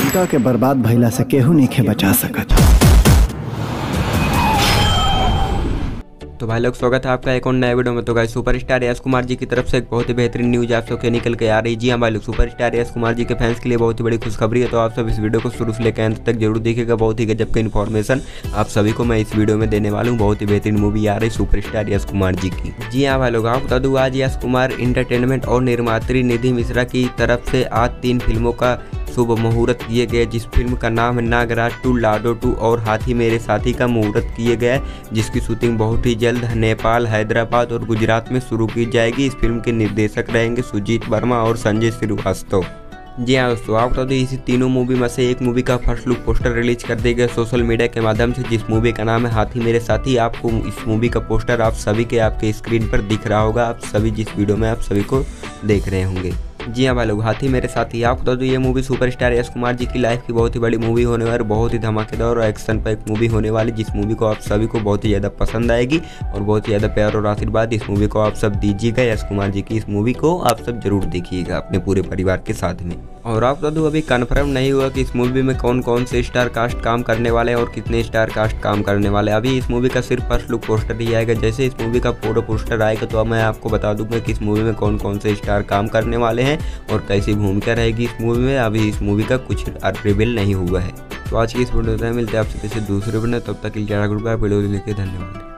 इनका के बर्बाद भैला से केहू नहीं के बचा सकत। तो भाई लोग, स्वागत है आपका एक और नया वीडियो में। तो गाइस सुपरस्टार यश कुमार जी की तरफ़ से एक बहुत ही बेहतरीन न्यूज़ आप सबके निकल के आ रही जी हाँ भाई लोग सुपरस्टार यश कुमार जी के फैंस के लिए बहुत ही बड़ी खुशखबरी है। तो आप सब इस वीडियो को शुरू से लेकर अंत तक ज़रूर देखिएगा। बहुत ही गजब का इन्फॉर्मेशन आप सभी को मैं इस वीडियो में देने वाला हूँ। बहुत ही बेहतरीन मूवी आ रही सुपरस्टार यश कुमार जी की। जी हाँ भाई लोग आप बता दूँ, आज यश कुमार इंटरटेनमेंट और निर्मात्री निधि मिश्रा की तरफ़ से आज तीन फ़िल्मों का शुभ मुहूर्त किए गए, जिस फ़िल्म का नाम है नागराज टू, लाडो टू और हाथी मेरे साथी का मुहूर्त किए गए, जिसकी शूटिंग बहुत ही जल्द नेपाल, हैदराबाद और गुजरात में शुरू की जाएगी। इस फ़िल्म के निर्देशक रहेंगे सुजीत वर्मा और संजय श्रीवास्तव। जी हाँ दोस्तों, आप बता दें इसी तीनों मूवी में से एक मूवी का फ़र्स्ट लुक पोस्टर रिलीज़ कर दिया गया सोशल मीडिया के माध्यम से, जिस मूवी का नाम है हाथी मेरे साथी। आपको इस मूवी का पोस्टर आप सभी के आपके स्क्रीन पर दिख रहा होगा। आप सभी जिस वीडियो में आप सभी को देख रहे होंगे। जी हाँ भाई लोग, हाथी मेरे साथ ही आपको बता दो, ये मूवी सुपरस्टार यश कुमार जी की लाइफ की बहुत ही बड़ी मूवी होने वाली, बहुत ही धमाकेदार और एक्शन पर एक मूवी होने वाली, जिस मूवी को आप सभी को बहुत ही ज़्यादा पसंद आएगी और बहुत ही ज़्यादा प्यार और आशीर्वाद, इस मूवी को आप सब दीजिएगा, यश कुमार जी की इस मूवी को आप सब ज़रूर देखिएगा अपने पूरे परिवार के साथ में। और आप बता दूँ, अभी कन्फर्म नहीं हुआ कि इस मूवी में कौन कौन से स्टार कास्ट काम करने वाले और कितने स्टार कास्ट काम करने वाले अभी इस मूवी का सिर्फ़ फ़र्स्ट लुक पोस्टर ही आएगा, जैसे इस मूवी का फ़ोटो पोस्टर आएगा तो अब मैं आपको बता दूँगा कि इस मूवी में कौन कौन से स्टार काम करने वाले हैं। और कैसी भूमिका रहेगी इस मूवी में, अभी इस मूवी का कुछ रिविल नहीं हुआ है। तो आज की इस वीडियो में मिलते हैं आपसे किसी दूसरे वीडियो तब तक के लिए वीडियो लेके धन्यवाद।